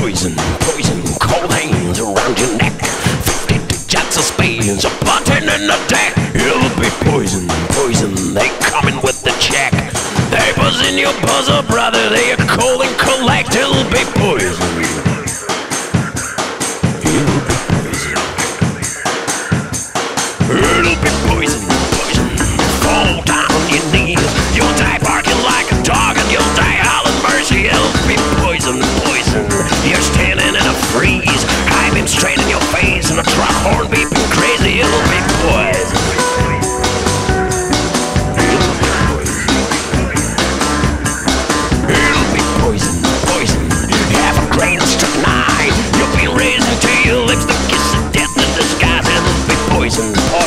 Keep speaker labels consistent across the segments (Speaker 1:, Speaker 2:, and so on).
Speaker 1: poison, poison, cold hands around your neck. Fifty jets of spades, a button in the deck. It'll be poison, poison, they coming with the check. They buzzing your buzzer, brother, they are cold and collect. It'll be poison.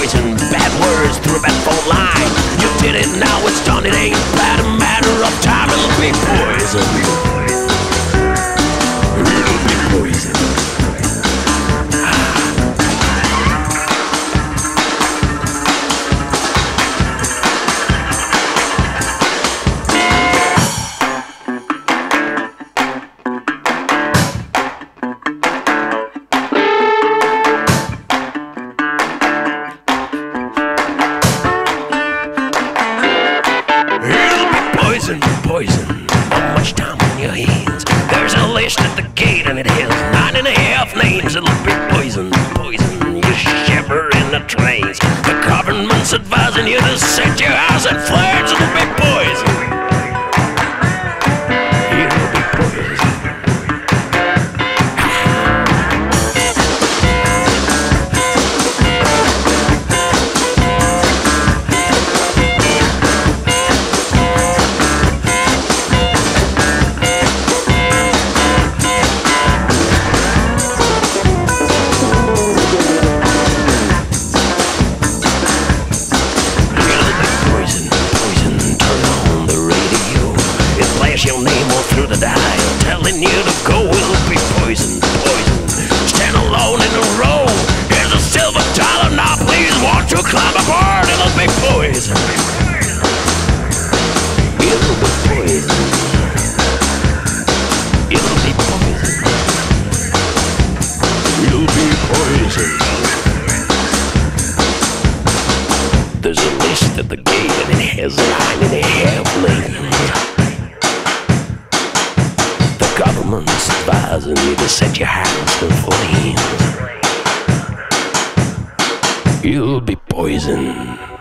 Speaker 1: Poison. Bad words through a bad phone line. You did it, now it's done. It ain't but a matter of time. It'll be poison. Poison, poison. Much time on your hands. There's a list at the gate and it has nine and a half names. It'll be poison, poison. You shiver in the trains. The government's advising you to set your house at flares. It your name all through the dial, telling you to go. It'll be poison, poison. Stand alone in the row. Here's a silver dollar. Now please won't you climb aboard? It'll be poison. It'll be poison. It'll be poison. It'll be poison. There's a list at the gate and it has nine and a half names. Advising you to set your house in flames. You'll be poisoned.